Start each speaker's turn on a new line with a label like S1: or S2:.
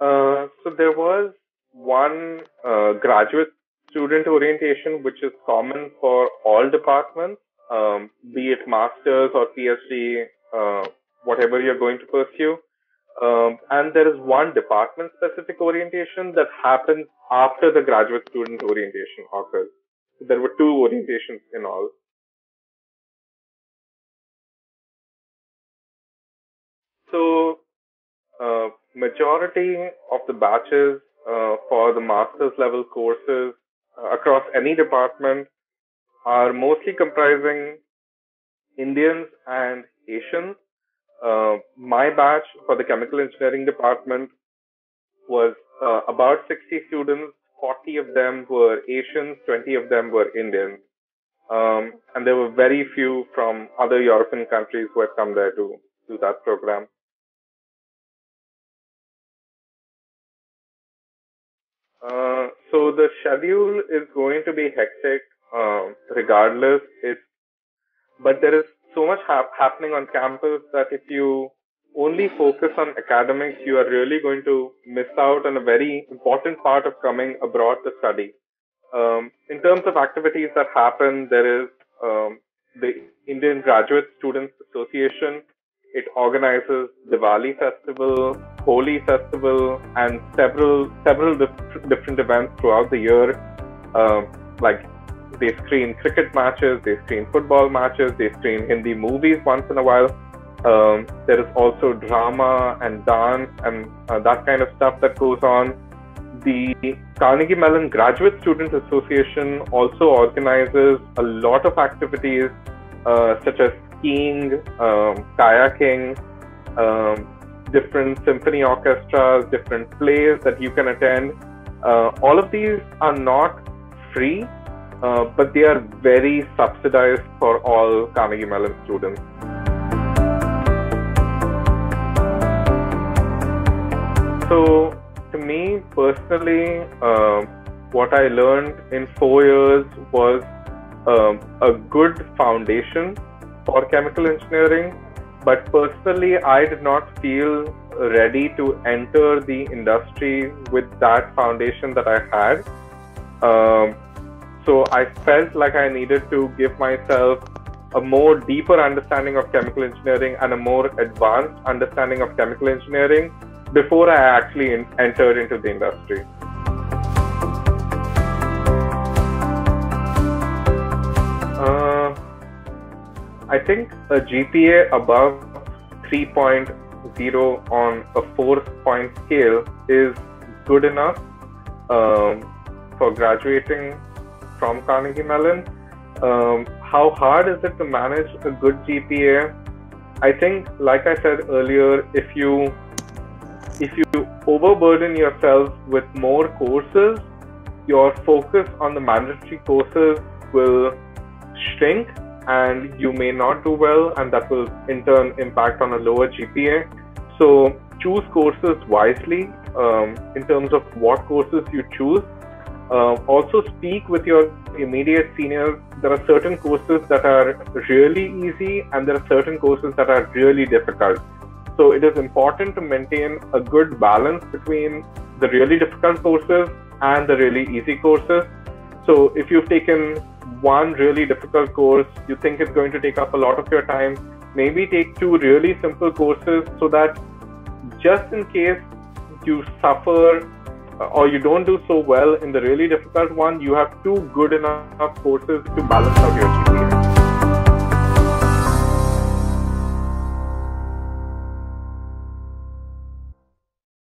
S1: Uh, so there was one uh, graduate student orientation, which is common for all departments, um, be it masters or PhD, uh, whatever you're going to pursue. Um, and there is one department specific orientation that happens after the graduate student orientation occurs. So There were two orientations in all. So, majority of the batches uh, for the master's level courses uh, across any department are mostly comprising Indians and Asians. Uh, my batch for the chemical engineering department was uh, about 60 students. 40 of them were Asians, 20 of them were Indians. Um, and there were very few from other European countries who had come there to do that program. Uh, so the schedule is going to be hectic, um, regardless. It's, but there is so much ha- happening on campus that if you only focus on academics, you are really going to miss out on a very important part of coming abroad to study. Um, in terms of activities that happen, there is um, the Indian Graduate Students Association, it organizes Diwali festival, Holi festival, and several several dif- different events throughout the year. Um, like they screen cricket matches, they screen football matches, they screen Hindi movies once in a while. Um, there is also drama and dance and uh, that kind of stuff that goes on. The Carnegie Mellon Graduate Student Association also organizes a lot of activities uh, such as skiing, um, kayaking, um, different symphony orchestras, different plays that you can attend. Uh, all of these are not free, uh, but they are very subsidized for all Carnegie Mellon students. So, to me personally, uh, what I learned in four years was um, a good foundation for chemical engineering, but personally, I did not feel ready to enter the industry with that foundation that I had. Um, so I felt like I needed to give myself a more deeper understanding of chemical engineering and a more advanced understanding of chemical engineering before I actually in- entered into the industry. I think a GPA above 3.0 on a four point scale is good enough um, for graduating from Carnegie Mellon. Um, how hard is it to manage a good GPA? I think, like I said earlier, if you if you overburden yourself with more courses, your focus on the mandatory courses will shrink and you may not do well, and that will in turn impact on a lower GPA. So choose courses wisely um, in terms of what courses you choose. Uh, also, speak with your immediate seniors. There are certain courses that are really easy, and there are certain courses that are really difficult. So, it is important to maintain a good balance between the really difficult courses and the really easy courses. So, if you've taken one really difficult course, you think it's going to take up a lot of your time, maybe take two really simple courses so that just in case you suffer uh, or you don't do so well in the really difficult one, you have two good enough courses to balance out your GPA.